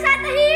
ऐसा नहीं